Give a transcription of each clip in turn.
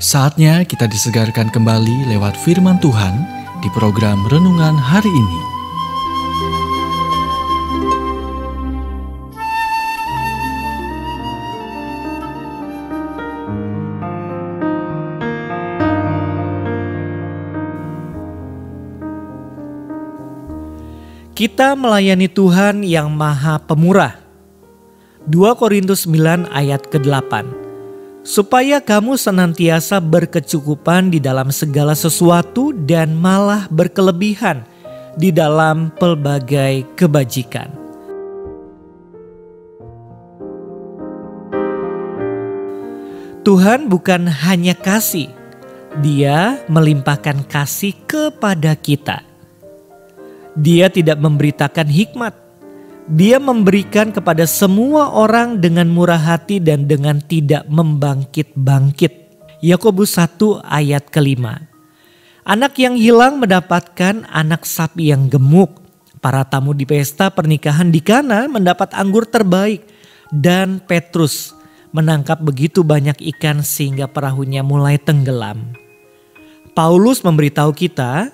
Saatnya kita disegarkan kembali lewat firman Tuhan di program renungan hari ini. Kita melayani Tuhan yang Maha Pemurah. 2 Korintus 9 ayat ke-8 supaya kamu senantiasa berkecukupan di dalam segala sesuatu dan malah berkelebihan di dalam pelbagai kebajikan. Tuhan bukan hanya kasih, Dia melimpahkan kasih kepada kita. Dia tidak memberitakan hikmat, dia memberikan kepada semua orang dengan murah hati dan dengan tidak membangkit-bangkit. Yakobus 1 ayat kelima. Anak yang hilang mendapatkan anak sapi yang gemuk. Para tamu di pesta pernikahan di Kana mendapat anggur terbaik dan Petrus menangkap begitu banyak ikan sehingga perahunya mulai tenggelam. Paulus memberitahu kita,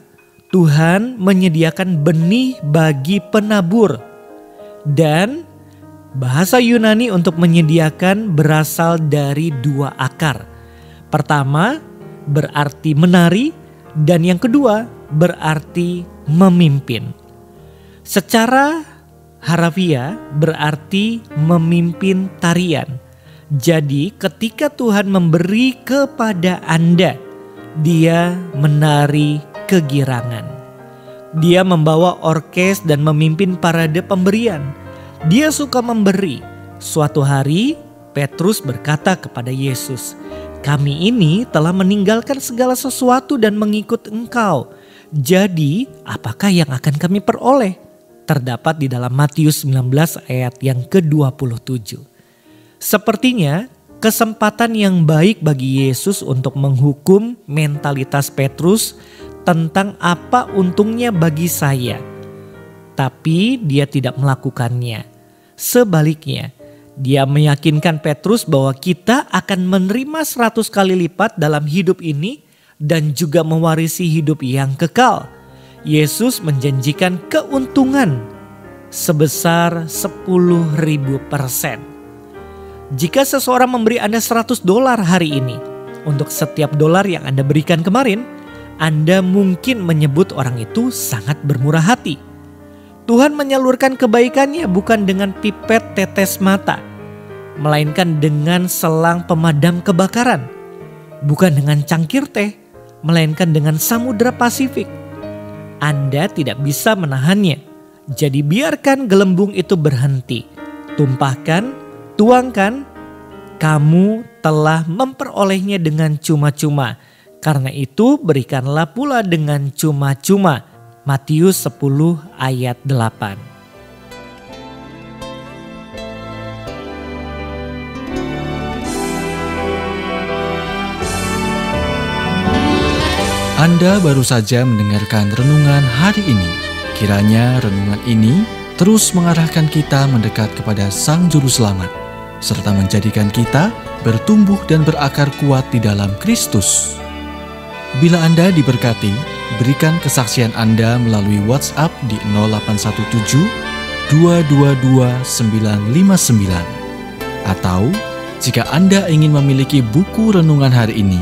Tuhan menyediakan benih bagi penabur dan bahasa Yunani untuk menyediakan berasal dari dua akar. Pertama berarti menari dan yang kedua berarti memimpin. Secara harafiah berarti memimpin tarian. Jadi ketika Tuhan memberi kepada Anda, dia menari kegirangan. Dia membawa orkes dan memimpin parade pemberian. Dia suka memberi. Suatu hari, Petrus berkata kepada Yesus, "Kami ini telah meninggalkan segala sesuatu dan mengikut Engkau. Jadi, apakah yang akan kami peroleh?" Terdapat di dalam Matius 19 ayat yang ke-27. Sepertinya kesempatan yang baik bagi Yesus untuk menghukum mentalitas Petrus tentang apa untungnya bagi saya. Tapi dia tidak melakukannya. Sebaliknya, dia meyakinkan Petrus bahwa kita akan menerima seratus kali lipat dalam hidup ini dan juga mewarisi hidup yang kekal. Yesus menjanjikan keuntungan sebesar 10 ribu persen. Jika seseorang memberi Anda 100 dolar hari ini, untuk setiap dolar yang Anda berikan kemarin, anda mungkin menyebut orang itu sangat bermurah hati. Tuhan menyalurkan kebaikannya bukan dengan pipet tetes mata, melainkan dengan selang pemadam kebakaran. Bukan dengan cangkir teh, melainkan dengan samudera Pasifik. Anda tidak bisa menahannya. Jadi biarkan gelembung itu berhenti. Tumpahkan, tuangkan, kamu telah memperolehnya dengan cuma-cuma karena itu berikanlah pula dengan cuma-cuma. Matius 10 ayat 8. Anda baru saja mendengarkan renungan hari ini. Kiranya renungan ini terus mengarahkan kita mendekat kepada Sang Juru Selamat, serta menjadikan kita bertumbuh dan berakar kuat di dalam Kristus. Bila Anda diberkati, berikan kesaksian Anda melalui WhatsApp di 0817 222 959. Atau jika Anda ingin memiliki buku renungan hari ini,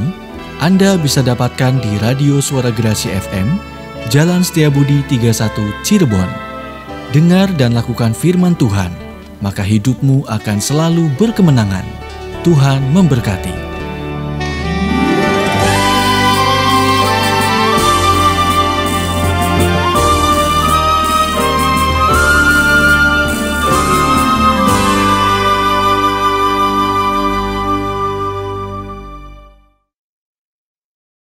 Anda bisa dapatkan di Radio Suara Gerasi FM, Jalan Setiabudi 31 Cirebon. Dengar dan lakukan firman Tuhan, maka hidupmu akan selalu berkemenangan. Tuhan memberkati.